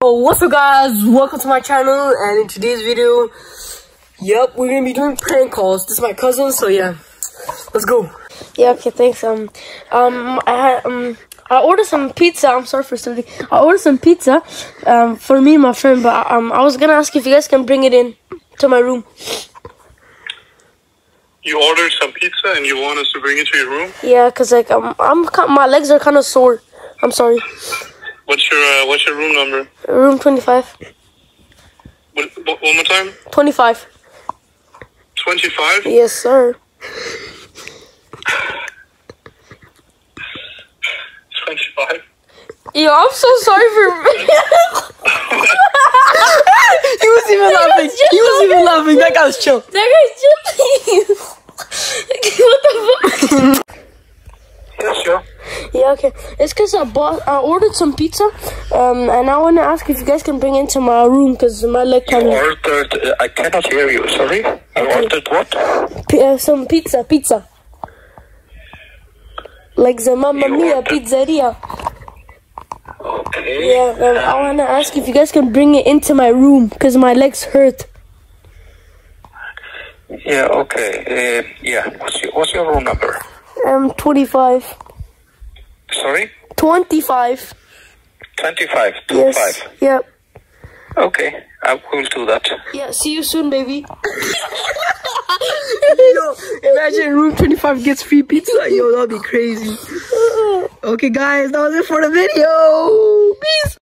Oh, what's up guys? Welcome to my channel and in today's video, yep, we're gonna be doing prank calls. This is my cousin, so yeah, let's go. Yeah, okay, thanks. Um, um, I had, um, I ordered some pizza. I'm sorry for something. I ordered some pizza, um, for me and my friend. But um, I was gonna ask if you guys can bring it in to my room. You ordered some pizza and you want us to bring it to your room? Yeah, cause like um, I'm my legs are kind of sore. I'm sorry. What's your uh, What's your room number? Room 25. What, what, one more time. 25. Twenty five. Yes, sir. Twenty five. Yo, I'm so sorry for. He was even laughing. He was even laughing. That guy was chill. that guy's just. what the fuck? Yeah, okay. It's cause I bought, I ordered some pizza, um, and I wanna ask if you guys can bring it into my room, cause my leg kind of. Ordered. Uh, I cannot hear you. Sorry. You ordered what? P- uh, some pizza, pizza. Like the Mamma Mia pizzeria. Okay. Yeah, um, I wanna ask if you guys can bring it into my room, cause my legs hurt. Yeah. Okay. Uh, yeah. What's your What's your room number? Um, 25. Sorry. 25. Twenty five. Two Yes. five. Yep. Okay. I will do that. Yeah, see you soon, baby. Yo, imagine room 25 gets free pizza. Yo, that'd be crazy. Okay, guys, that was it for the video.